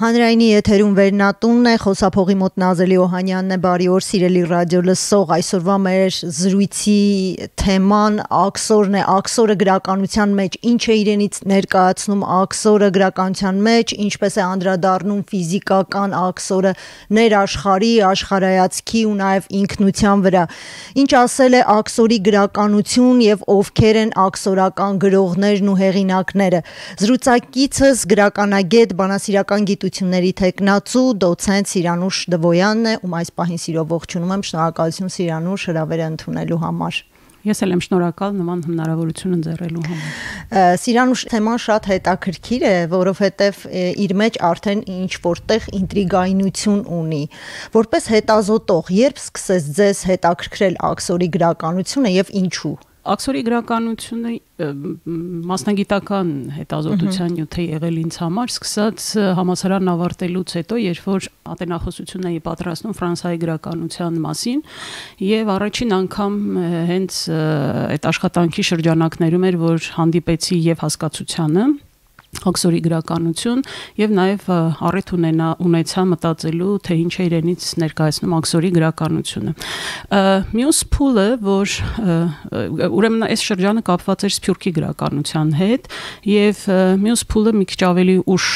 Հանրայինի եթերում վերնատունն է, խոսափողի մոտ Նազելի Օհանյանն է, բարի օր, սիրելի ռադիո լսող։ Այսօրվա մեր զրույցի թեման աքսորն է, աքսորը գրականության մեջ, ինչ է իրենից ներկայացնում աքսորը գրականության մեջ, ինչպես է անդրադառնում ֆիզիկական աքսորը ներաշխարի, աշխարհայացքի ու նաև ինքնության վրա։ Ինչ ասել է աքսորի գրականություն եւ ովքեր են աքսորական գրողներն ու հեղինակները։ Զրուցակիցս գրականագետ, բանասիրական գիտության գիտությունների տեխնացու դոցենտ Սիրանուշ Դվոյանն է, ում այս պահին սիրով ողջունում եմ, շնորհակալություն Սիրանուշ հրավերը ընդունելու համար։ Ես էլ եմ շնորհակալ նման հնարավորություն ընձեռելու համար։ Սիրանուշ թեման շատ հետաքրքիր է, որովհետև իր մեջ արդեն ինչ որտեղ ինտրիգայնություն ունի։ Որպես հետազոտող, երբ սկսես ձեզ հետաքրքրել աքսորի գրականությունը եւ ինչու։ Աքսորի գրականությունը մասնագիտական հետազոտության նյութ է եղել ինձ համար, սկսած համասարան ավարտելուց հետո, երբ որ ատենախոսություն էի պատրաստում Ֆրանսիայի գրականության մասին, եւ առաջին անգամ հենց այդ աշխատանքի շրջանակներում էր, որ հանդիպեցի եւ հասկացությանը աքսորի գրականություն եւ նաեւ առիթ ունենա ունեցա մտածելու թե ինչ է իրենից ներկայացնում աքսորի գրականությունը մյուս փուլը որ ուրեմն այս շրջանը կապված էր սփյուռքի գրականության հետ եւ մյուս փուլը մի քիչ ավելի ուշ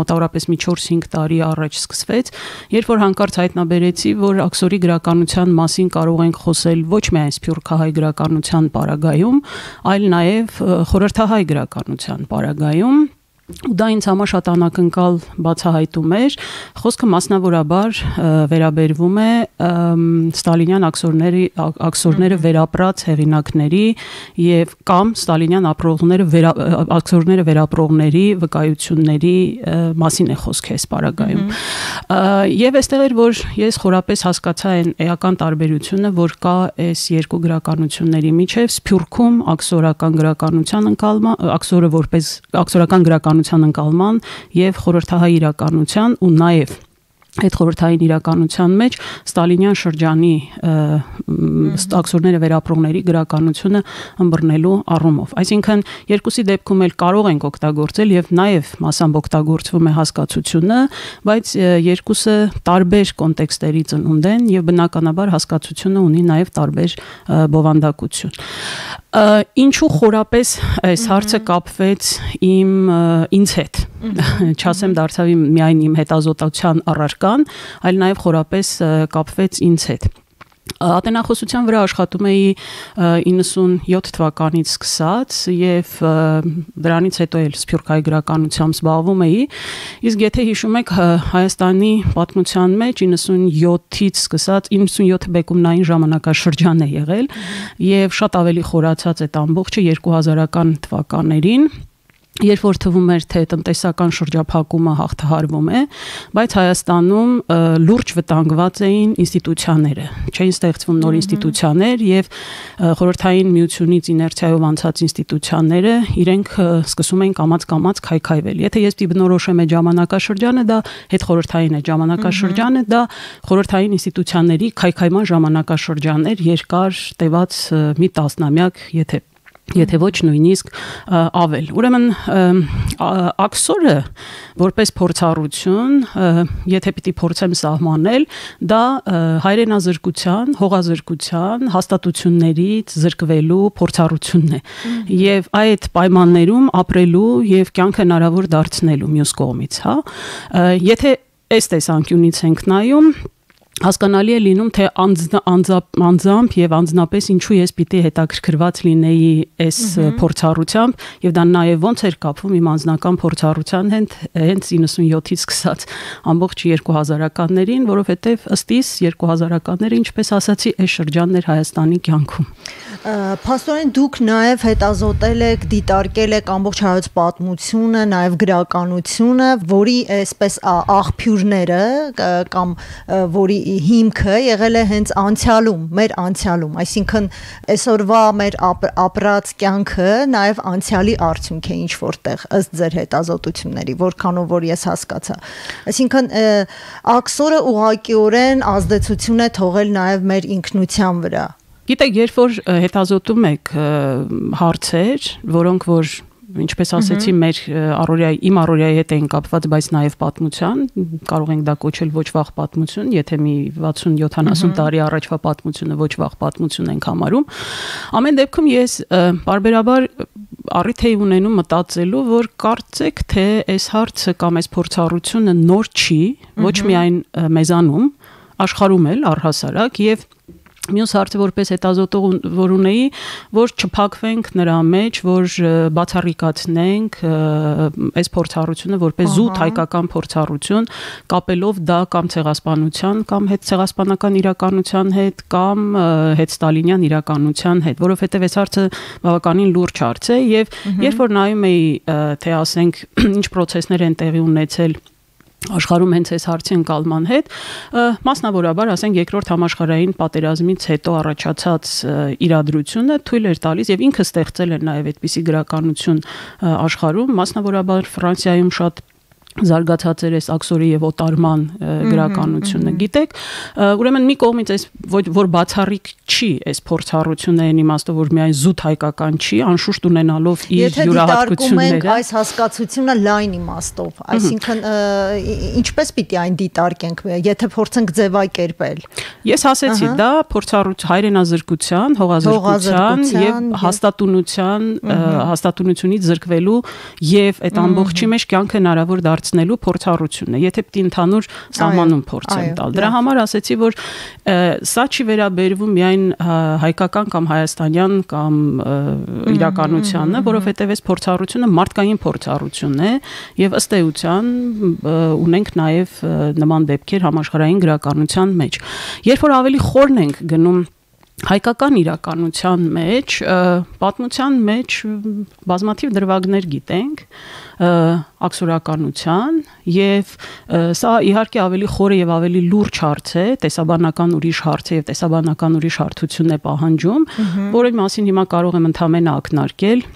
մոտավորապես մի 4-5 տարի առաջ սկսվեց երբ որ հանկարծ հայտնաբերեցի որ աքսորի գրականության մասին կարող ենք խոսել ոչ միայն սփյուռքահայ գրականության պարագայում այլ նաեւ խորհրդահայ գրականության պարագայում ու դա ինձ համար շատ անակնկալ բացահայտում էր խոսքը մասնավորաբար վերաբերվում է ստալինյան ակսորների ակսորները վերապրած հեղինակների եւ կամ ստալինյան ապրողները վերա, ակսորները վերապրողների վկայությունների մասին է խոսքը այս параգայում եւ այստեղ էր որ ես խորապես հասկացա այն էական տարբերությունը որ կա այս երկու գրականությունների միջև սփյուռքում ակսորական գրականության ընկալման ակսորը որպես ակսորական գրական իրականության ընկալման եւ խորհրդահայ իրականության ու նաեւ այդ խորհրդային իրականության մեջ ստալինյան շրջանի ստաքսորները վերապրողների գրականությունը ըմբռնելու առումով այսինքն երկուսի դեպքում էլ կարող ենք օգտագործել եւ նաեւ մասամբ օգտագործվում է հասկացությունը բայց երկուսը տարբեր կոնտեքստերի ծնունդ են եւ բնականաբար հասկացությունը ունի նաեւ տարբեր բովանդակություն ինչու խորապես այս հարցը կապվեց իմ ինձ հետ չասեմ դարձավ միայն իմ հետազոտության առարկան այլ նաև խորապես կապվեց ինձ հետ Ատենախոսության վրա աշխատում էի 97 թվականից սկսած եւ դրանից հետո էլ սփյուռքայի գրականությամբ զբաղվում էի իսկ եթե հիշում եք Հայաստանի պատմության մեջ 97-ից սկսած 97 բեկումնային ժամանակաշրջան է եղել եւ շատ ավելի խորացած այդ ամբողջը 2000-ական թվականներին երբ որ թվում էր թե տնտեսական շրջափակումը հաղթահարվում է, բայց Հայաստանում լուրջ վտանգված էին ինստիտուցիաները։ Չէին ստեղծվում նոր ինստիտուցիաներ եւ խորհրդային միությունից իներցիայով անցած ինստիտուցիաները իրենք սկսում էին կամած-կամած քայքայվել։ Եթե ես դի բնորոշեմ այդ ժամանակաշրջանը, դա հետ խորհրդային է ժամանակաշրջանը, դա խորհրդային ինստիտուցիաների քայքայման ժամանակաշրջան էր երկար տևած մի տասնամյակ, եթե եթե ոչ նույնիսկ ավել։ Ուրեմն աքսորը որպես փորձառություն, եթե պիտի փորձեմ սահմանել, դա հայրենազրկության, հողազրկության հաստատություններից զրկվելու փորձառությունն է։ Եվ այդ պայմաններում ապրելու եւ կյանք հնարավոր դարձնելու մյուս կողմից, հա։ Եթե այս տեսանկյունից ենք նայում, հասկանալի է լինում թե անձամբ եւ անձնապես ինչու ես պիտի հետաքրքրված լինեի այս փորձառությամբ եւ դա նաեւ ոնց էր կապվում իմ անձնական փորձառության հետ հենց 97-ից սկսած ամբողջ 2000-ականներին, որովհետեւ ըստ իս 2000-ականները ինչպես ասացի, այս շրջանն էր Հայաստանի կյանքում։ Փաստորեն դուք նաև հետազոտել եք, դիտարկել եք ամբողջ հայոց պատմությունը, նաև գրականությունը, որի այսպես աղբյուրները կամ որի հիմքը եղել է հենց անցյալում, մեր անցյալում, այսինքն այսօրվա մեր ապրած կյանքը նաև անցյալի արդյունք է ինչ որտեղ ըստ ձեր հետազոտությունների, որքանով որ ես հասկացա։ Այսինքն աքսորը ուղղակիորեն ազդեցություն է թողել նաև մեր ինքնության վրա Գիտեք, երբ որ հետազոտում եք հարցեր, որոնք որ ինչպես ասեցի, մեր առօրյայի իմ առօրյայի հետ են կապված, բայց նաև պատմության, կարող ենք դա կոչել ոչ վաղ պատմություն, եթե մի 60-70 տարի առաջվա պատմությունը ոչ վաղ պատմություն ենք համարում։ Ամեն դեպքում ես բարբերաբար առիթ էի ունենում մտածելու, որ կարծեք թե այս հարցը կամ այս փորձառությունը նոր չի, ոչ միայն մեզանում, աշխարհում էլ առհասարակ եւ Մյուս հարցը որպես հետազոտող որ ունեի, որ չփակվենք նրա մեջ, որ բացառիկացնենք այս փորձառությունը որպես զուտ հայկական փորձառություն, կապելով դա կամ ցեղասպանության կամ հետ ցեղասպանական իրականության հետ կամ հետ ստալինյան իրականության հետ, որովհետև այս հարցը բավականին լուրջ հարց է եւ երբ որ նայում էի թե ասենք ինչ process-ներ են տեղի ունեցել աշխարհում հենց այս հարցի ընկալման հետ մասնավորաբար ասենք երկրորդ համաշխարհային պատերազմից հետո առաջացած իրադրությունը թույլ էր տալիս եւ ինքը ստեղծել էր նաեւ այդպիսի գրականություն աշխարհում մասնավորաբար Ֆրանսիայում շատ զարգացած էր այս աքսորի եւ օտարման գրականությունը գիտեք? Ուրեմն մի կողմից այս որ բացառիկ չի այս փորձառությունը այն իմաստով որ միայն զուտ հայկական չի անշուշտ ունենալով իր յուրահատկությունները այս հասկացությունը լայն իմաստով այսինքն ինչպես պիտի այն դիտարկենք եթե փորձենք ձևակերպել ես ասեցի դա փորձառուց հայրենազրկության հողազրկության եւ հաստատունության հաստատունությունից զրկվելու եւ այդ ամբողջի մեջ կյանքը հնարավոր դարձ դարձնելու փորձառությունն է։ Եթե պիտի ընդհանուր սահմանում փորձեմ տալ։ Դրա համար ասեցի, որ սա չի վերաբերվում միայն հայկական կամ հայաստանյան կամ իրականությանը, որովհետև այս փորձառությունը մարդկային փորձառություն է եւ ըստ էության ունենք նաեւ նման դեպքեր համաշխարհային գրականության մեջ։ Երբ որ ավելի խորն ենք գնում հայկական իրականության մեջ պատմության մեջ բազմաթիվ դրվագներ գիտենք աքսորականության եւ սա իհարկե ավելի խորը եւ ավելի լուրջ հարց է տեսաբանական ուրիշ հարց է եւ տեսաբանական ուրիշ հարթություն է պահանջում որի մասին հիմա կարող եմ ընդհանրապես ակնարկել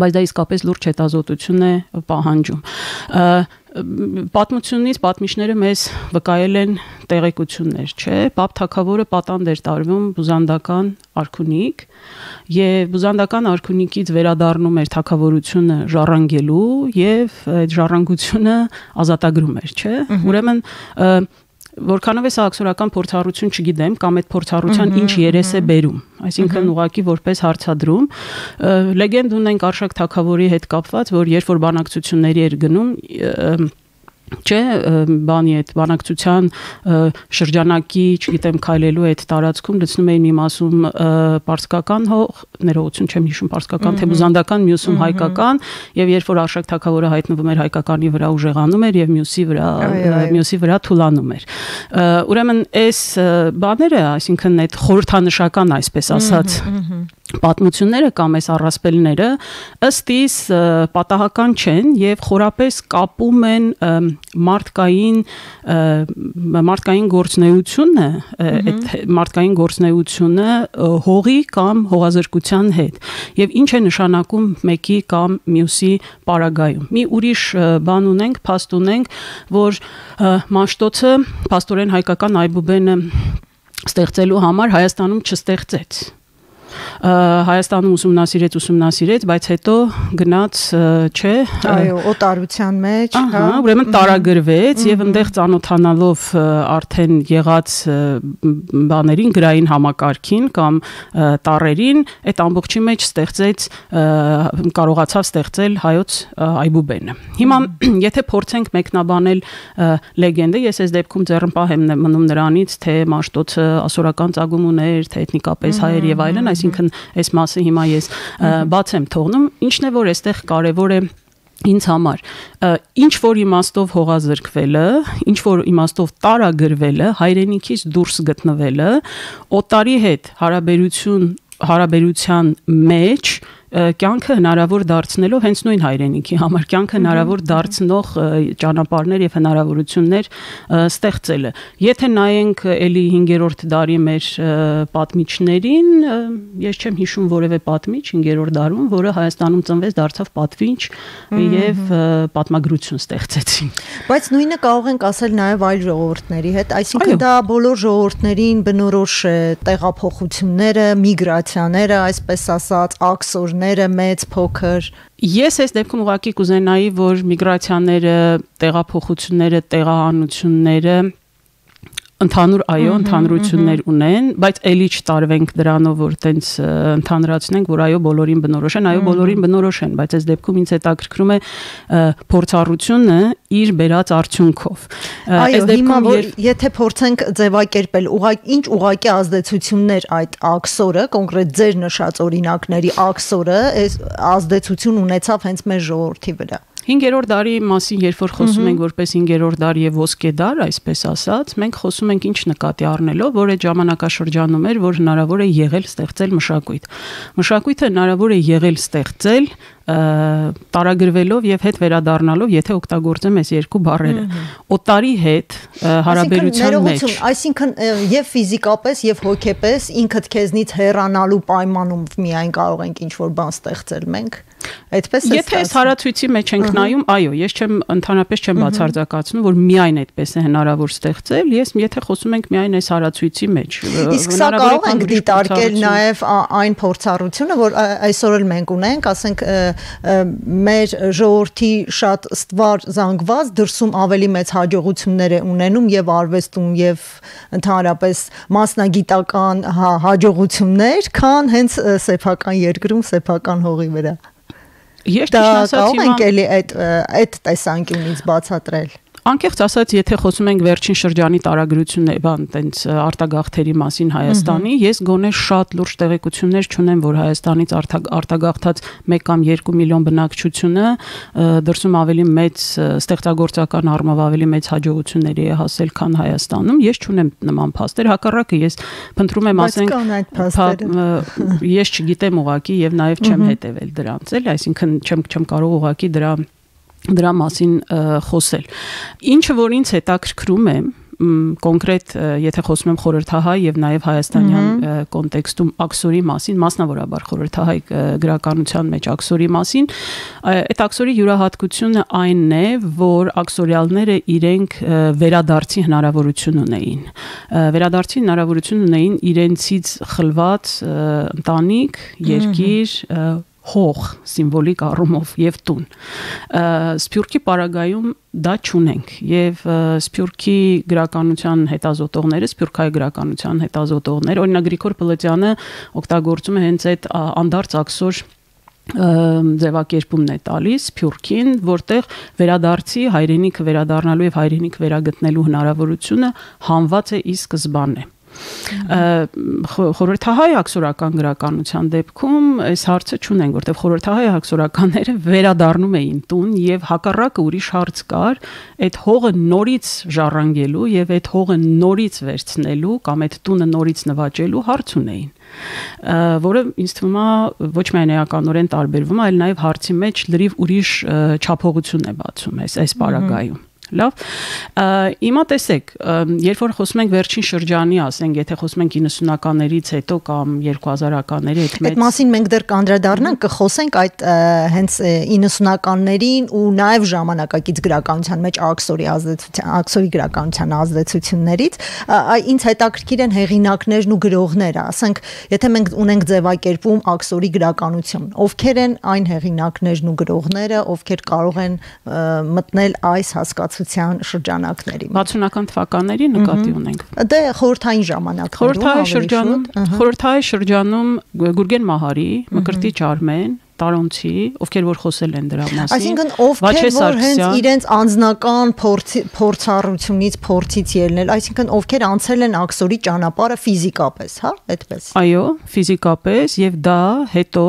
բայց դա իսկապես լուրջ հետազոտություն է պահանջում պատմությունից պատմիչները մեզ վկայել են տեղեկություններ, չէ՞։ Պապ Թագավորը պատանդ էր տարվում բուզանդական արքունիկ եւ բուզանդական արքունիկից վերադառնում էր թագավորությունը ժառանգելու եւ այդ ժառանգությունը ազատագրում էր, չէ՞։ Ուրեմն որքանով է սա աքսորական փորձառություն չգիտեմ կամ այդ փորձառության ինչ երես է բերում այսինքն ուղակի որպես հարցադրում լեգենդ ունենք արշակ թակավորի հետ կապված որ երբ որ բանակցությունների էր գնում չէ բանի այդ բանակցության շրջանակի, չգիտեմ, քայլելու այդ տարածքում լցնում էին մի մասում պարսկական հող, ներողություն չեմ հիշում պարսկական, թե բուզանդական, մյուսում հայկական, եւ երբ որ Արշակ թակավորը հայտնվում էր հայկականի վրա ուժեղանում էր եւ մյուսի վրա մյուսի վրա թուլանում էր։ Ուրեմն այս բաները, այսինքն այդ խորհրդանշական, այսպես ասած, պատմությունները կամ այս առասպելները ըստ իս պատահական չեն եւ խորապես կապում են մարդկային մարդկային գործնեությունը այդ մարդկային գործնեությունը հողի կամ հողազրկության հետ եւ ինչ է նշանակում մեկի կամ մյուսի պարագայում մի ուրիշ բան ունենք փաստ ունենք որ մաշտոցը աստորեն հայկական այբուբենը ստեղծելու համար Հայաստանում չստեղծեց Հայաստանում ուսումնասիրեց, ուսումնասիրեց, բայց հետո գնաց, չէ, այո, օտարության մեջ, հա, ուրեմն տարագրվեց եւ այնտեղ ծանոթանալով արդեն եղած բաներին, գրային համակարգին կամ տարերին, այդ ամբողջի մեջ ստեղծեց կարողացավ ստեղծել հայոց այբուբենը։ Հիմա եթե փորձենք մեկնաբանել լեգենդը, ես այս դեպքում ձեռնպահ եմ մնում նրանից, թե Մաշտոցը ասորական ծագում ուներ, թե էթնիկապես հայեր եւ այլն, այս այսինքն այս մասը հիմա ես բաց եմ թողնում ինչն է որ այստեղ կարևոր է ինձ համար. ինչ որ իմաստով հողազրկվելը, ինչ որ իմաստով տարագրվելը, հայրենիքից դուրս գտնվելը, օտարի հետ հարաբերություն հարաբերության մեջ կյանքը հնարավոր դարձնելով հենց նույն հայրենիքի համար կյանքը հնարավոր դարձնող ճանապարհներ եւ հնարավորություններ ստեղծելը։ Եթե նայենք էլի 5-րդ դարի մեր պատմիչներին, ես չեմ հիշում որևէ պատմիչ 5-րդ դարում, որը Հայաստանում ծնվեց, դարձավ պատվինչ եւ պատմագրություն ստեղծեցին։ Բայց նույնը կարող ենք ասել նաեւ այլ ժողովուրդների հետ, այսինքն դա բոլոր ժողովուրդներին բնորոշ է տեղափոխությունները, միգրացիաները, այսպես ասած, աքսորներ միգրացիաները մեծ, փոքր։ Ես այս դեպքում ուղղակի կուզենայի, որ միգրացիաները, տեղափոխությունները, տեղահանությունները ընդհանուր այո ընդհանրություններ ունեն, բայց ելի չտարվենք դրանով, որ տենց ընդհանրացնենք, որ այո բոլորին բնորոշ են, այո բոլորին բնորոշ են, բայց այս դեպքում ինձ հետաքրքրում է փորձառությունը իր բերած արդյունքով։ Այս դեպքում որ եթե փորձենք ձևակերպել, ուղղակի ինչ ուղղակի ազդեցություններ այդ աքսորը, կոնկրետ ձեր նշած օրինակների աքսորը, այս ազդեցություն ունեցավ հենց մեր ժողովրդի վրա։ 5-րդ դարի մասին, երբ որ խոսում ենք որպես 5-րդ դար եւ ոսկե դար, այսպես ասած, մենք խոսում ենք ինչ նկատի առնելով, որ այդ ժամանակաշրջանում էր, որ հնարավոր է եղել ստեղծել մշակույթ։ Մշակույթը հնարավոր է եղել ստեղծել տարագրվելով եւ հետ վերադառնալով, եթե օգտագործեմ այս երկու բառերը։ Օտարի հետ հարաբերության մեջ։ Այսինքն եւ ֆիզիկապես եւ հոգեպես ինքդ քեզնից հեռանալու պայմանում միայն կարող ենք ինչ որ բան ստեղծել մենք։ Այդպես է։ Եթե այս հարացույցի մեջ ենք նայում, այո, ես չեմ ընդհանրապես չեմ բացարձակացնում, որ միայն այդպես է հնարավոր ստեղծել, ես եթե խոսում ենք միայն այս հարացույցի մեջ։ Իսկ սա կարող ենք դիտարկել նաև այն փորձառությունը, որ այսօր էլ մենք ունենք, ասենք մեր ժողովրդի շատ ստվար զանգված դրսում ավելի մեծ հաջողություններ է ունենում եւ արվեստում եւ ընդհանրապես մասնագիտական հա, հաջողություններ, քան հենց սեփական երկրում սեփական հողի վրա։ Ես ճիշտ ասած հիմա ենք էլի այդ այդ տեսանկյունից բացատրել։ Անկեղծ ասած, եթե խոսում ենք վերջին շրջանի տարագրություններ, բան, տենց արտագաղթերի մասին Հայաստանի, ես գոնե շատ լուրջ տեղեկություններ չունեմ, որ Հայաստանից արտագաղթած 1 կամ 2 միլիոն բնակչությունը դրսում ավելի մեծ ստեղծագործական առումով ավելի մեծ հաջողությունների է հասել, քան Հայաստանում։ Ես չունեմ նման փաստեր, հակառակը ես փնտրում եմ ասենք ես չգիտեմ ուղակի եւ նաեւ չեմ հետեւել դրանց, էլ, այսինքն չեմ չեմ կարող ուղակի դրա դրա մասին խոսել։ Ինչը որ ինձ հետաքրքրում է կոնկրետ եթե խոսում եմ խորհրդահայ եւ նաեւ հայաստանյան կոնտեքստում աքսորի մասին, մասնավորաբար խորհրդահայ գրականության մեջ աքսորի մասին, այդ աքսորի յուրահատկությունը այնն է, որ աքսորիալները իրենք վերադարձի հնարավորություն ունեին։ Վերադարձի հնարավորություն ունեին իրենցից խլված ընտանիք, երկիր, հող սիմվոլիկ առումով եւ տուն սփյուռքի պարագայում դա չունենք եւ սփյուռքի գրականության հետազոտողները սփյուռքայ գրականության հետազոտողներ օրինակ Գրիգոր Պլետյանը օգտագործում է հենց այդ անդարձ աքսոր ձևակերպումն է տալիս Փյուրքին, որտեղ վերադարձի հայրենիքը վերադառնալու եւ հայրենիք վերագտնելու հնարավորությունը հանված է ի սկզբանե խորհրդահայ աքսորական գրականության դեպքում այս հարցը չունենք, որտեղ խորհրդահայ աքսորականները վերադառնում էին տուն եւ հակառակը ուրիշ հարց կար, այդ հողը նորից ժառանգելու եւ այդ հողը նորից վերցնելու կամ այդ տունը նորից նվաճելու հարց ունեին որը ինձ թվում է ոչ միայն էականորեն տարբերվում, այլ նաև հարցի մեջ լրիվ ուրիշ չափողություն է բացում այս այս պարագայում։ Լավ։ Հիմա տեսեք, երբ որ խոսում ենք վերջին շրջանի, ասենք, եթե խոսում ենք 90-ականներից հետո կամ 2000-ականների հետ մեծ Այդ մասին մենք դեռ կանդրադառնանք, կխոսենք այդ հենց 90-ականներին ու նաև ժամանակակից գրականության մեջ աքսորի ազդեցության, աքսորի գրականության ազդեցություններից, ինձ հետաքրքիր են հեղինակներն ու գրողները, ասենք, եթե մենք ունենք ձևակերպում աքսորի գրականություն, ովքեր են այն հեղինակներն ու գրողները, ովքեր կարող են մտնել այս հասկացության բնակչության շրջանակների։ 60-ական թվականների նկատի ունենք։ Դե խորթային ժամանակներում խորթայի շրջանում, խորթայի շրջանում Գուրգեն Մահարի, Մկրտիչ Արմեն, տարոնցի, ովքեր որ խոսել են դրա մասին։ Այսինքն ովքեր որ հենց իրենց անձնական փորձառությունից, փորձից ելնել, այսինքն ովքեր անցել են աքսորի ճանապարհը ֆիզիկապես, հա, այդպես։ Այո, ֆիզիկապես եւ դա հետո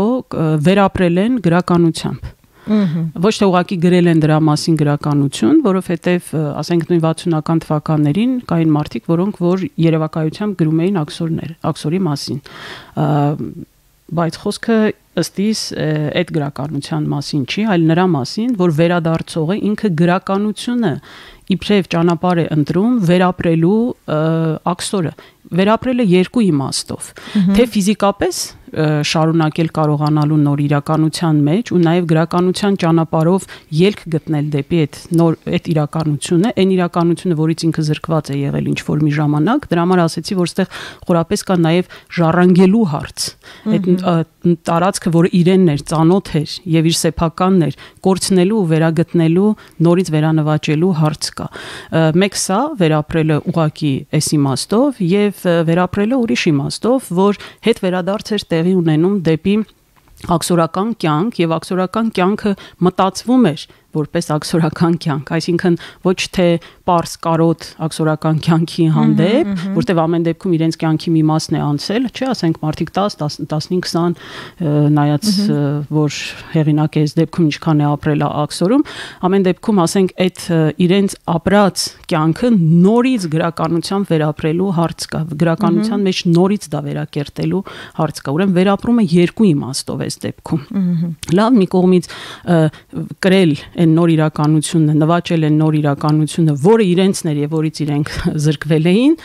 վերապրել են գրականությամբ։ Ոչ թե ուղակի գրել են դրա մասին գրականություն, որովհետև ասենք նույն 60-ական թվականներին կային մարդիկ, որոնք որ երևակայությամբ գրում էին աքսորներ, աքսորի մասին։ Բայց խոսքը ըստ իս այդ գրականության մասին չի, այլ նրա մասին, որ վերադարձողը ինքը գրականությունը իբրև ճանապարհ է ընտրում վերապրելու աքսորը վերապրելը երկու իմաստով թե ֆիզիկապես շարունակել կարողանալու նոր իրականության մեջ ու նաև գրականության ճանապարհով ելք գտնել դեպի այդ նոր այդ իրականությունը, այն իրականությունը, որից ինքը զրկված է եղել ինչ որ մի ժամանակ, դրա համար ասեցի, որ ստեղ խորապես կա նաև ժառանգելու հարց։ Այդ տարածքը, որը իրենն էր, ծանոթ էր եւ իր սեփականն էր, կորցնելու ու վերագտնելու, նորից վերանվաճելու հարց կա։ Մեկ սա վերապրելը ուղակի էս իմաստով եւ վերապրելը ուրիշ իմաստով, որ հետ վերադարձ էր տեղի ունենում դեպի աքսորական կյանք եւ աքսորական կյանքը մտածվում էր որպես աքսորական կյանք, այսինքն ոչ թե པարս կարոտ աքսորական կյանքի հանդեպ, որտեվ ամեն դեպքում իրենց կյանքի մի մասն է անցել, չէ, ասենք մարդիկ 10, 15, 20 նայած որ հեղինակ է այս դեպքում ինչքան է ապրել աքսորում, ամեն դեպքում ասենք այդ իրենց ապրած կյանքը նորից գրականությամբ վերապրելու հարց կա, գրականության մեջ նորից դա վերակերտելու հարց կա։ Ուրեմն վերապրումը երկու իմաստով է այս դեպքում։ Լավ, մի կողմից կրել այն նոր իրականությունը, նվաճել են նոր իրականությունը, որը իրենցն էր եւ որից իրենք զրկվել էին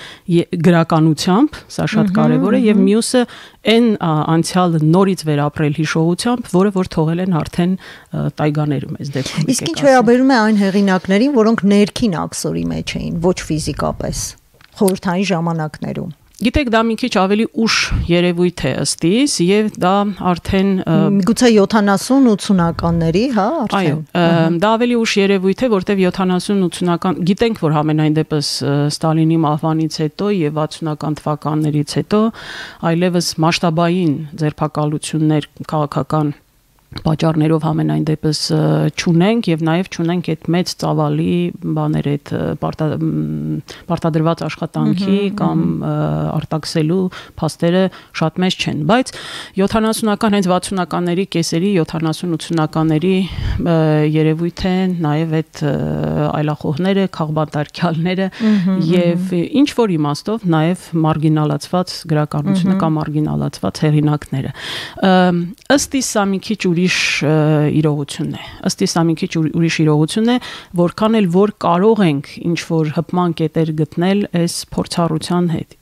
գրականությամբ, սա շատ կարեւոր է եւ մյուսը այն անցյալը նորից վերապրել հիշողությամբ, որը որ թողել են արդեն տայգաներում այս դեպքում։ Իսկ ինչ վերաբերում է այն հեղինակներին, որոնք ներքին աքսորի մեջ էին, ոչ ֆիզիկապես խորհրդային ժամանակներում Գիտեք, դա մի քիչ ավելի ուշ երևույթ է ըստիս եւ դա արդեն գուցե 70-80-ականների, հա, արդեն։ Այո, դա ավելի ուշ երևույթ է, որտեվ 70-80-ական գիտենք, որ համենայն դեպս Ստալինի մահվանից հետո եւ 60-ական թվականներից հետո այլևս մասշտաբային ձերբակալություններ քաղաքական պատճառներով համենայն դեպս ճունենք եւ նաեւ ճունենք այդ մեծ ծավալի բաներ այդ պարտադրված աշխատանքի կամ արտաքսելու փաստերը շատ մեծ չեն բայց 70-ական հենց 60-ականների կեսերի 70-80-ականների երևույթ է նաեւ այդ այլախոհները քաղբանտարկյալները եւ ինչ որ իմաստով նաեւ մարգինալացված գրականությունը կամ մարգինալացված հեղինակները ըստ իս սա մի քիչ ուրիշ իրողություն է։ Ըստ իս ամի քիչ ուրիշ իրողություն է, որքան էլ որ կարող ենք ինչ որ հպման կետեր գտնել այս փորձառության հետ։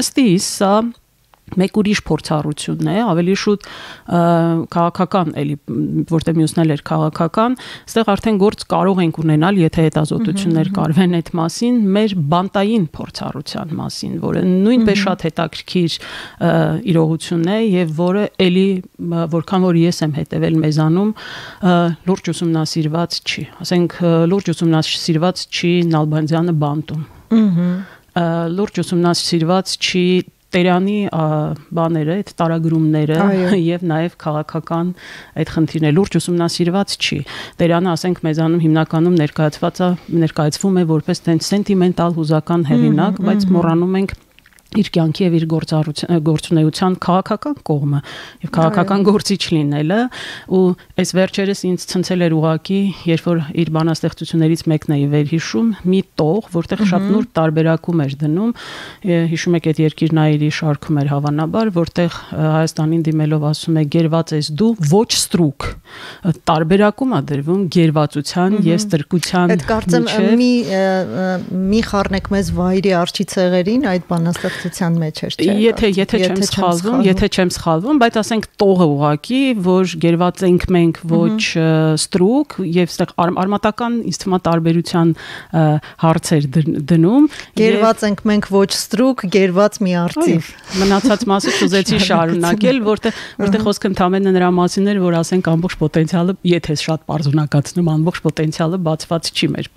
Ըստ իս սա մեկ ուրիշ փորձառությունն է, ավելի շուտ քաղաքական, էլի որտեղ մյուսն էլ էր քաղաքական, այստեղ արդեն գործ կարող ենք ունենալ, եթե հետազոտություններ կարվեն այդ մասին, մեր բանտային փորձառության մասին, որը նույնպես շատ հետաքրքիր իրողություն է եւ որը էլի որքան որ ես եմ հետեւել մեզանում լուրջ ուսումնասիրված չի։ Ասենք լուրջ ուսումնասիրված չի Նալբանդյանը բանտում։ Ահա լուրջ ուսումնասիրված չի Տերյանի բաները, այդ տարագրումները եւ նաեւ քաղաքական այդ խնդիրները լուրջ ուսումնասիրված չի։ Տերյանը, ասենք, մեզանում հիմնականում ներկայացված է ներկայացվում է որպես տենց սենտիմենտալ հուզական հեղինակ, բայց մոռանում ենք իր կյանքի եւ իր գործունեության քաղաքական կողմը եւ քաղաքական գործիչ լինելը ու այս վերջերս ինձ ցնցել էր ուղակի երբ որ իր բանաստեղծություններից մեկն էի վերհիշում մի տող որտեղ շատ նուրբ տարբերակում էր դնում հիշում եք այդ երկիր նայիրի շարքում էր հավանաբար որտեղ Հայաստանին դիմելով ասում է գերված ես դու ոչ ստրուկ տարբերակում է դրվում գերվածության եւ ստրկության այդ կարծեմ մի մի խառնեք մեզ վայրի արչի ցեղերին այդ բանաստեղծ կուսակցության մեջ էր, չէ՞։ Եթե եթե չեմ սխալվում, եթե չեմ սխալվում, բայց ասենք տողը ուղակի, որ գերված ենք մենք ոչ ստրուկ եւ այստեղ արմատական ինձ թվում է տարբերության հարցեր դնում։ Գերված ենք մենք ոչ ստրուկ, գերված մի արծիվ։ Մնացած մասը ուզեցի շարունակել, որտեղ որտեղ խոսքը ընդամենը նրա մասին էր, որ ասենք ամբողջ պոտենցիալը, եթե շատ բարձունակացնում, ամբողջ պոտենցիալը բացված չի մեր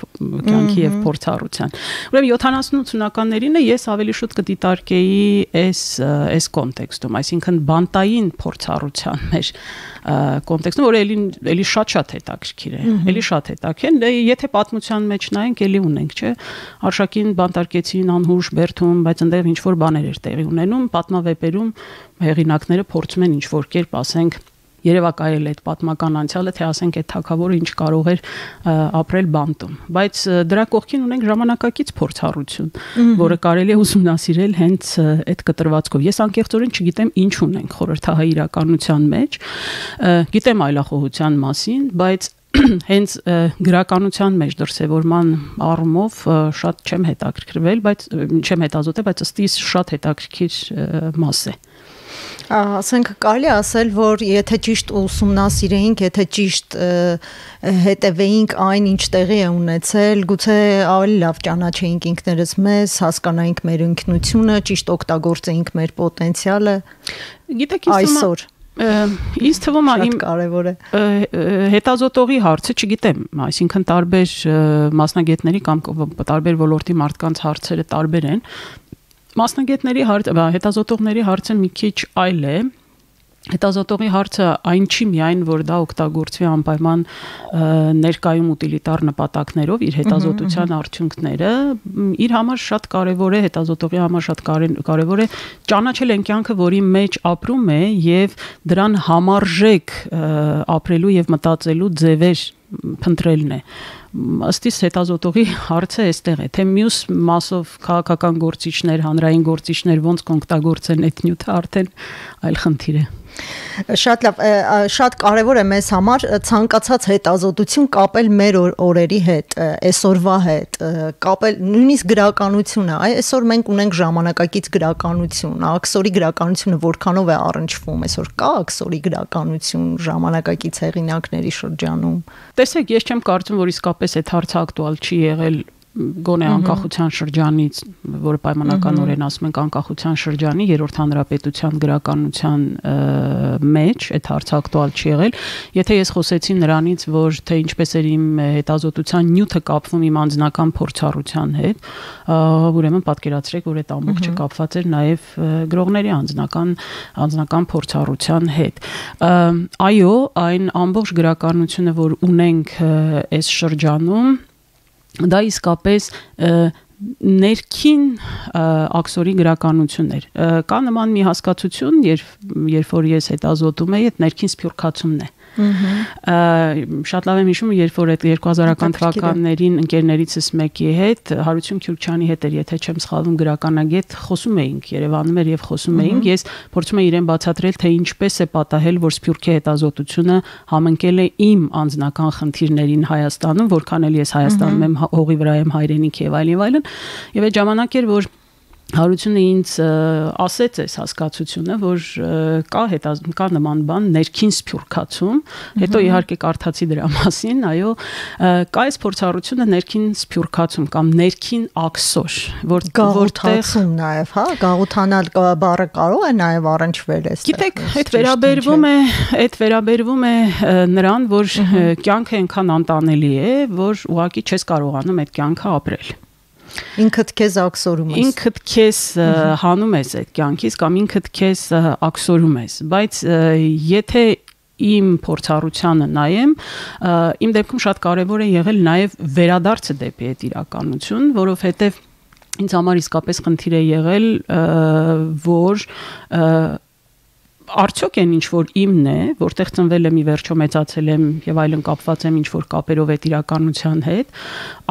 կյանքի եւ փորձառության։ Ուրեմն 70-80-ականներին ես ավելի շուտ կդիտար ուղարկեի այս այս կոնտեքստում, այսինքն բանտային փորձառության մեր կոնտեքստում, որը էլի էլի շատ-շատ հետաքրքիր է, էլի շատ հետաքրքիր։ դե Եթե պատմության մեջ նայենք, էլի ունենք, չէ՞։ Արշակին բանտարկեցին անհուշ Բերթում, բայց այնտեղ ինչ որ բաներ էր տեղի ունենում, պատմավեպերում հեղինակները փորձում են ինչ որ կերպ ասենք երևակայել այդ պատմական անցյալը, թե ասենք այդ թակավորը ինչ կարող էր ապրել բանտում։ Բայց դրա կողքին ունենք ժամանակակից փորձառություն, որը կարելի է ուսումնասիրել հենց այդ կտրվածքով։ Ես անկեղծորեն չգիտեմ ինչ ունենք խորհրդահայ իրականության մեջ, գիտեմ այլախոհության մասին, բայց հենց գրականության մեջ դրսևորման առումով շատ չեմ հետաքրքրվել, բայց չեմ հետազոտել, բայց ըստ իս շատ հետաքրքիր մաս է։ Ասենք կարելի ասել, որ եթե ճիշտ ուսումնասիրեինք, եթե ճիշտ հետևեինք այն, ինչ տեղի է ունեցել, գուցե ավելի լավ ճանաչեինք ինքներս մեզ, հասկանայինք մեր ինքնությունը, ճիշտ օգտագործեինք մեր պոտենցիալը։ Գիտեք, այսօր Ինձ թվում է իմ կարևոր է հետազոտողի հարցը, չգիտեմ, այսինքն տարբեր մասնագետների կամ տարբեր ոլորտի մարդկանց հարցերը տարբեր են մասնագետների հարց, հետազոտողների հարցը մի քիչ այլ է, Հետազոտողի հարցը այն չի միայն, որ դա օգտագործվի անպայման ներկայում ուտիլիտար նպատակներով իր հետազոտության արդյունքները, իր համար շատ կարևոր է հետազոտողի համար շատ կարևոր է ճանաչել այն կյանքը, որի մեջ ապրում է եւ դրան համարժեք ապրելու եւ մտածելու ձևեր փնտրելն է ըստ իս հետազոտողի հարցը այստեղ է թե մյուս մասով քաղաքական գործիչներ, հանրային գործիչներ ոնց կօգտագործեն այդ նյութը արդեն այլ խնդիր է Շատ լավ, շատ կարևոր է մեզ համար ցանկացած հետազոտություն կապել մեր օրերի հետ, այսօրվա հետ, կապել նույնիսկ գրականությունը։ Այ այսօր մենք ունենք ժամանակակից գրականություն, աքսորի գրականությունը որքանով է առնչվում, այսօր կա աքսորի գրականություն ժամանակակից հեղինակների շրջանում։ Տեսեք, ես չեմ կարծում, որ իսկապես այդ հարցը ակտուալ չի եղել գոնե անկախության շրջանից, որը պայմանականորեն ասում ենք անկախության շրջանի երրորդ հանրապետության գրականության մեջ այդ հարցը ակտուալ չի եղել, եթե ես խոսեցի նրանից, որ թե ինչպես էր իմ հետազոտության նյութը կապվում իմ անձնական փորձառության հետ, ուրեմն պատկերացրեք, որ այդ ամբողջը կապված էր նաև գրողների անձնական անձնական փորձառության հետ։ Այո, այն ամբողջ գրականությունը, որ ունենք այս շրջանում դա իսկապես ներքին աքսորի գրականություններ կա նման մի հասկացություն երբ երբ որ ես հետազոտում եի այդ ներքին սփյուռքացումն է Շատ լավ եմ հիշում, երբ որ այդ 2000-ական թվականներին ընկերներիցս մեկի հետ Հարություն Քյուրքչյանի հետ էր, եթե չեմ սխալվում, գրականագետ խոսում էինք, Երևանում էր եւ խոսում էինք, ես փորձում եմ իրեն բացատրել, թե ինչպես է պատահել, որ Սփյուռքի հետազոտությունը համընկել է իմ անձնական խնդիրներին Հայաստանում, որքան էլ ես Հայաստանում եմ հողի վրա եմ հայրենիք եւ այլն այլն։ Եվ այդ ժամանակ էր, որ Հարությունը ինձ ասեց այս հասկացությունը, որ կա հետա կա նման բան ներքին սփյուռքացում, հետո իհարկե կարդացի դրա մասին, այո, կա այս փորձառությունը ներքին սփյուռքացում կամ ներքին աքսոր, որ որտեղ նաև, հա, գաղութանալ բառը կարող է նաև առնչվել այս։ Գիտեք, այդ վերաբերվում է, այդ վերաբերվում է նրան, որ կյանքը այնքան անտանելի է, որ ուղղակի չես կարողանում այդ կյանքը ապրել։ Ինքդ քեզ աքսորում ես։ Ինքդ քեզ հանում ես այդ կյանքից կամ ինքդ քեզ աքսորում ես, բայց եթե իմ փորձառությանը նայեմ, իմ դեպքում շատ կարևոր է եղել նաև վերադարձը դեպի այդ իրականություն, որովհետև ինձ համար իսկապես խնդիր է եղել, որ արդյոք այն ինչ որ իմն է, որտեղ ծնվել եմ, ի վերջո մեծացել եմ եւ այլն կապված եմ ինչ որ կապերով այդ իրականության հետ,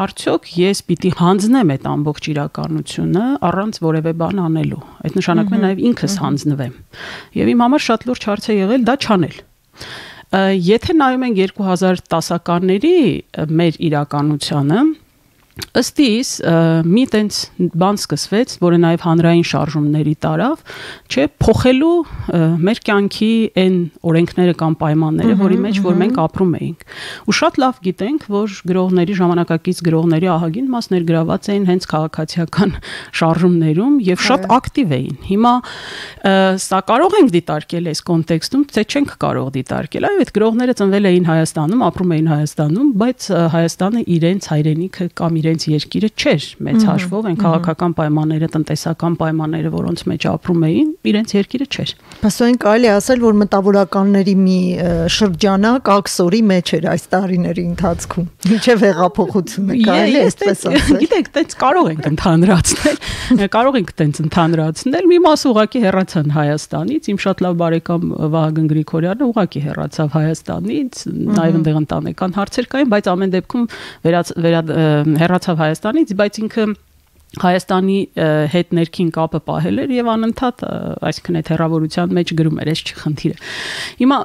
արդյոք ես պիտի հանձնեմ այդ ամբողջ իրականությունը առանց որևէ բան անելու։ Այդ նշանակում է նաեւ ինքս հանձնվեմ։ Եվ իմ համար շատ լուրջ հարց է եղել դա չանել։ Եթե նայում ենք 2010-ականների մեր իրականությանը, ըստ իս մի տենց բան սկսվեց, որը նաև հանրային շարժումների տարավ, չէ, փոխելու մեր կյանքի այն օրենքները կամ պայմանները, որի մեջ որ մենք ապրում էինք։ Ու շատ լավ գիտենք, որ գրողների ժամանակակից գրողների ահագին մաս ներգրաված էին հենց քաղաքացիական շարժումներում եւ շատ ակտիվ էին։ Հիմա սա կարող ենք դիտարկել այս կոնտեքստում, թե չենք կարող դիտարկել։ Այո, այդ գրողները ծնվել էին Հայաստանում, ապրում էին Հայաստանում, բայց Հայաստանը իրենց հայրենիքը կամ իրենց իրենց երկիրը չէր մեծ հաշվով այն քաղաքական պայմանները, տնտեսական պայմանները, որոնց մեջ ապրում էին, իրենց երկիրը չէր։ Բասոյին կարելի ասել, որ մտավորականների մի շրջանակ աքսորի մեջ էր այս տարիների ընթացքում։ Ինչև հեղափոխությունը կարելի է այսպես ասել։ Գիտեք, տենց կարող ենք ընդհանրացնել, կարող ենք տենց ընդհանրացնել։ Մի մաս ուղակի հեռացան Հայաստանից, իմ շատ լավ բարեկամ Վահագն Գրիգորյանը ուղակի հեռացավ Հայաստանից, նաև այնտեղ ընտանեկան հարցեր կային, բայց ամեն դեպքում վերած վերա հեռացավ Հայաստանից, բայց ինքը Հայաստանի հետ ներքին կապը պահել էր եւ անընդհատ այսինքն այդ հերավորության մեջ գրում էր, այս չի խնդիրը։ Հիմա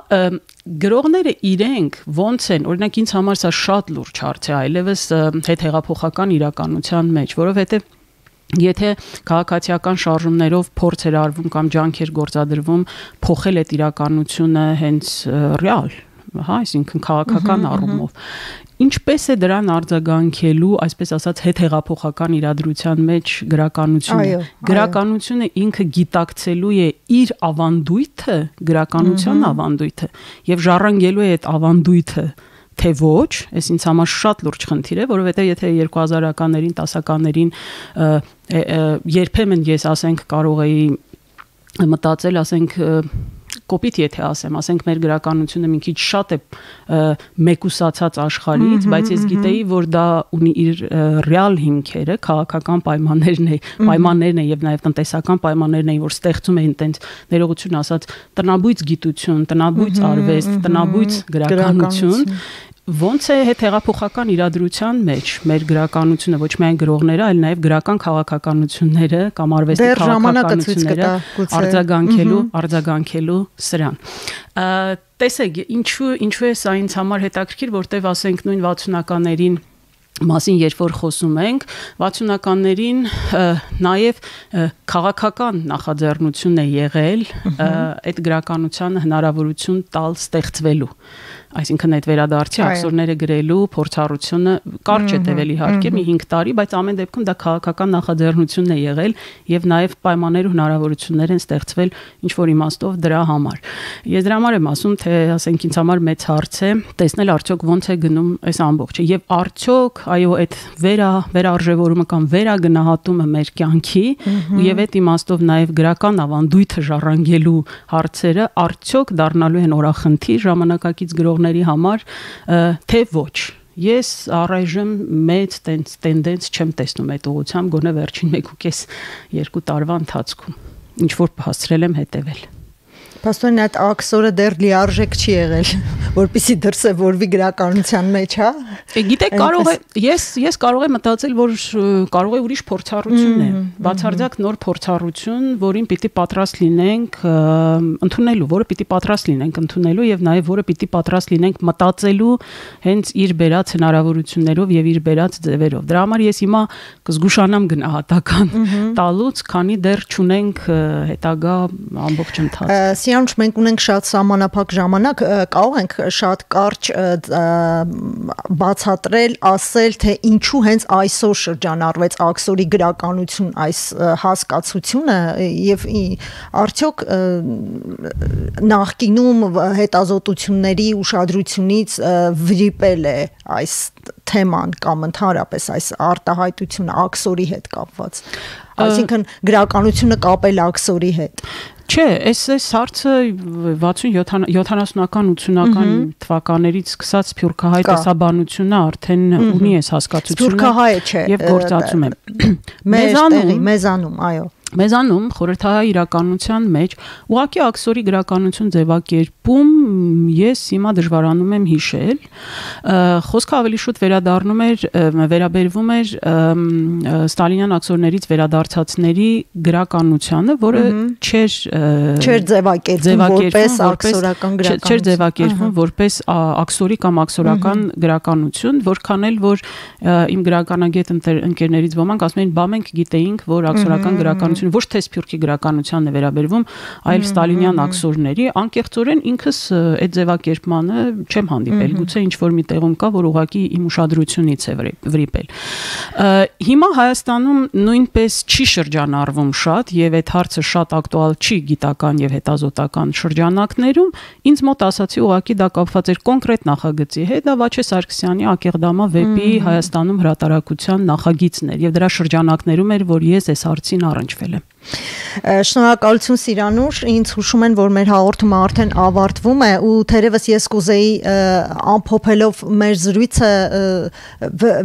գրողները իրենք ոնց են, օրինակ ինձ համար սա շատ լուրջ հարց է, այլևս հետ հեղափոխական իրականության մեջ, որովհետեւ Եթե քաղաքացիական շարժումներով փորձ էր արվում կամ ջանքեր գործադրվում փոխել այդ իրականությունը հենց ռեալ, հա, այսինքն քաղաքական առումով ինչպես է դրան արձագանքելու, այսպես ասած, հետհեղափոխական իրադրության մեջ գրականությունը։ Գրականությունը ինքը գիտակցելու է իր ավանդույթը, գրականության ավանդույթը եւ ժառանգելու է այդ ավանդույթը թե ոչ, այս ինձ համար շատ լուրջ խնդիր է, որովհետեւ եթե 2000-ականներին, 10-ականներին երբեմն ես ասենք կարող էի մտածել, ասենք կոպիտ եթե ասեմ, ասենք մեր գրականությունը մի քիչ շատ է մեկուսացած աշխարհից, բայց ես գիտեի, որ դա ունի իր ռեալ հիմքերը, քաղաքական պայմաններն է, պայմաններն է եւ նաեւ տնտեսական պայմաններն են, որ ստեղծում էին տենց ներողություն ասած տնաբույց գիտություն, տնաբույց արվեստ, տնաբույց գրականություն Ոնց է հետ հեղափոխական իրադրության մեջ մեր գրականությունը ոչ միայն գրողները, այլ նաև գրական քաղաքականությունները կամ արվեստի քաղաքականությունները արձագանքելու, արձագանքելու սրան։ Տեսեք, ինչու ինչու է սա ինձ համար հետաքրքիր, որտեվ ասենք նույն 60-ականներին մասին երբ որ խոսում ենք 60-ականներին նաև քաղաքական նախաձեռնություն է եղել այդ գրականության հնարավորություն տալ ստեղծվելու այսինքն այդ վերադարձի աքսորները գրելու փորձառությունը կարճ է տևել իհարկե մի 5 տարի, բայց ամեն դեպքում դա քաղաքական նախաձեռնությունն է եղել եւ նաեւ պայմաններ ու հնարավորություններ են ստեղծվել ինչ որ իմաստով դրա համար։ Ես դրա համար եմ ասում, թե ասենք ինձ համար մեծ հարց է տեսնել արդյոք ոնց է գնում այս ամբողջը եւ արդյոք այո այդ վերա վերարժևորումը կամ վերագնահատումը մեր կյանքի եւ այդ իմաստով նաեւ գրական ավանդույթը ժառանգելու հարցերը արդյոք դառնալու են օրախնդիր ժամանակակից գրող ընկերների համար թե ոչ ես առայժմ մեծ տենդենց չեմ տեսնում այդ ուղությամբ գոնե վերջին 1.5 2 տարվա ընթացքում ինչ որ հասցրել եմ հետևել Պաստորին այդ աքսորը դեռ լիարժեք չի եղել, որpիսի դրսևորվի գրականության մեջ, հա։ Գիտեք, կարող է ես ես կարող եմ մտածել, որ կարող է ուրիշ փորձառություն է, բացարձակ նոր փորձառություն, որին պիտի պատրաստ լինենք ընդունելու, որը պիտի պատրաստ լինենք ընդունելու եւ նաեւ որը պիտի պատրաստ լինենք մտածելու հենց իր բերած հնարավորություններով եւ իր բերած ձևերով։ Դրա համար ես հիմա կզգուշանամ գնահատական տալուց, քանի դեռ չունենք հետագա ամբողջ ընթացք Սրանց մենք ունենք շատ սահմանափակ ժամանակ, կարող ենք շատ կարճ բացատրել, ասել, թե ինչու հենց այսօր շրջանառվեց աքսորի գրականություն այս հասկացությունը եւ արդյոք նախկինում հետազոտությունների ուշադրությունից վրիպել է այս թեման կամ ընդհանրապես այս արտահայտությունը աքսորի հետ կապված այսինքն գրականությունը կապել աքսորի հետ Չէ, այս այս հարցը 60 70-ական 80-ական թվականներից սկսած Սփյուռքահայ տեսաբանությունը արդեն ունի այս հասկացությունը։ Սփյուռքահայ չէ։ Եվ գործածում է։ Մեզանում, մեզանում, այո մեզանում խորհրդահայ իրականության մեջ ուղակի աքսորի գրականություն ձևակերպում ես հիմա դժվարանում եմ հիշել խոսքը ավելի շուտ վերադառնում էր վերաբերվում էր ստալինյան աքսորներից վերադարձածների գրականությանը որը չէր չէր ձևակերպվում որպես աքսորական գրականություն չէր ձևակերպվում որպես աքսորի կամ աքսորական գրականություն որքան էլ որ իմ գրականագետ ընկերներից ոմանք ասում էին բա մենք գիտեինք որ աքսորական գրականություն գրականություն ոչ թե Սփյուռքի գրականությանն է վերաբերվում, այլ ստալինյան աքսորների, անկեղծորեն ինքս այդ ձևակերպմանը չեմ հանդիպել, գուցե ինչ որ մի տեղում կա, որ ուղակի իմ ուշադրությունից է վրիպել։ Հիմա Հայաստանում նույնպես չի շրջանառվում շատ եւ այդ հարցը շատ ակտուալ չի գիտական եւ հետազոտական շրջանակներում, ինձ մոտ ասացի ուղակի դա կապված էր կոնկրետ նախագծի հետ, դա Վաչե Սարգսյանի Ակերդամա վեպի Հայաստանում հրատարակության նախագիծն էր եւ դրա շրջանակներում էր, որ ես այս հարցին առնչվել եմ։ Շնորհակալություն Սիրանուշ, ինձ հուշում են, որ մեր հաղորդումը արդեն ավարտվում է ու թերևս ես կուզեի ամփոփելով մեր զրույցը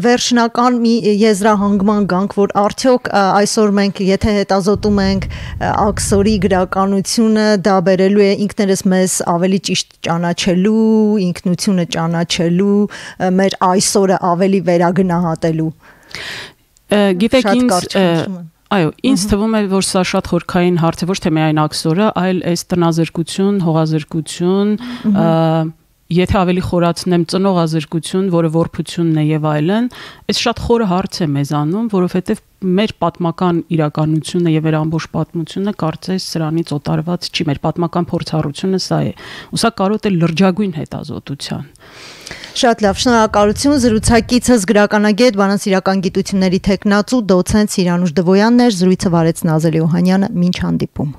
վերջնական մի եզրահանգման գանք, որ արդյոք այսօր մենք եթե հետազոտում ենք աքսորի գրականությունը, դա բերելու է ինքներս մեզ ավելի ճիշտ ճանաչելու, ինքնությունը ճանաչելու, մեր այսօրը ավելի վերագնահատելու։ Գիտեք ինձ Այո, ինձ թվում է, որ սա շատ խորքային հարց է, ոչ թե միայն աքսորը, այլ այս տնազրկություն, հողազրկություն, եթե ավելի խորացնեմ ծնողազրկություն, որը որփությունն է եւ այլն, այս շատ խորը հարց է մեզանում, որովհետեւ մեր պատմական իրականությունը եւ մեր ամբողջ պատմությունը կարծես սրանից օտարված չի, մեր պատմական փորձառությունը սա է։ Ու սա կարոտ է լրջագույն հետազոտության։ Շատ լավ, շնորհակալություն զրուցակիցս գրականագետ բանասիրական գիտությունների տեխնացու դոցենտ Սիրանուշ Դվոյանն էր, զրույցը վարեց Նազելի Օհանյանը, ինչ հանդիպում։